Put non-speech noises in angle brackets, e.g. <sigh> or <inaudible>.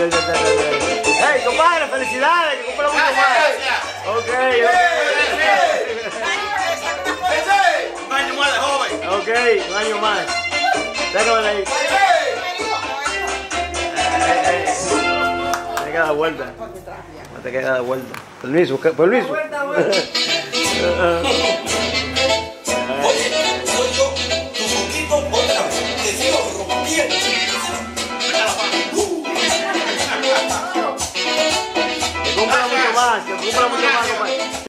¡Hey, compadre! ¡Felicidades! ¡Que cumpla mucho más! Ok. ¡Un año más de joven! ok. Un año más. Déjame ahí. Te queda vuelta. No te queda de vuelta. Permiso, permiso. <laughs> obrigado